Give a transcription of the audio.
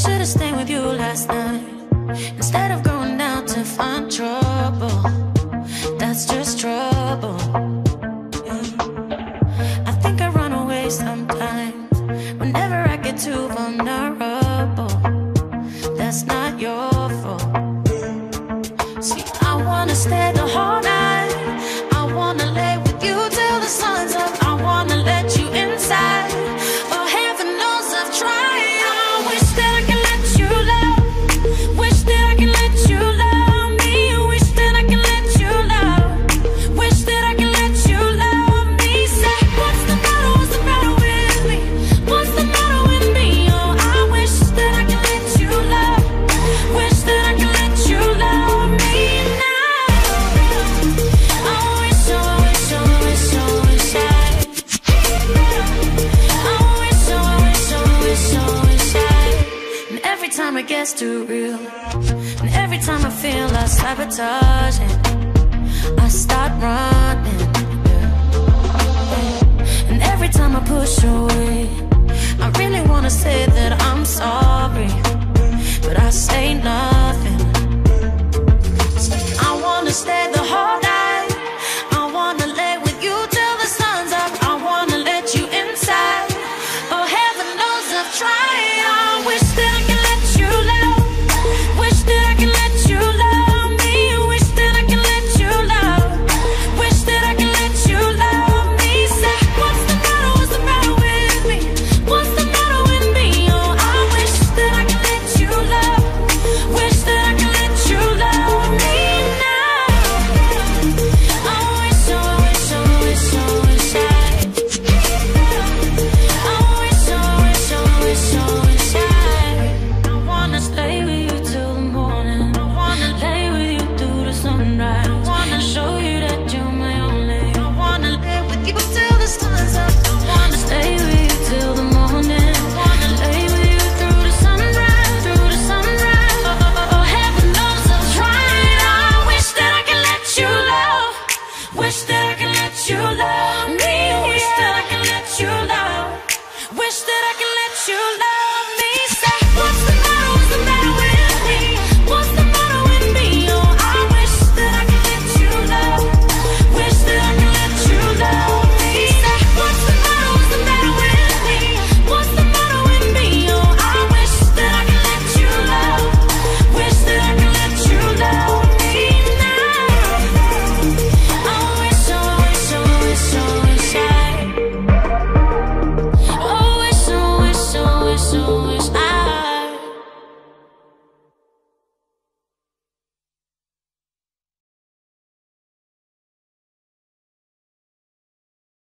should've stayed with you last night. Instead of going out to find trouble That's just trouble. Yeah. I think I run away sometimes. Whenever I get too vulnerable That's not your fault. See, I wanna stay the whole night it gets too real. And every time I feel like sabotaging I start running.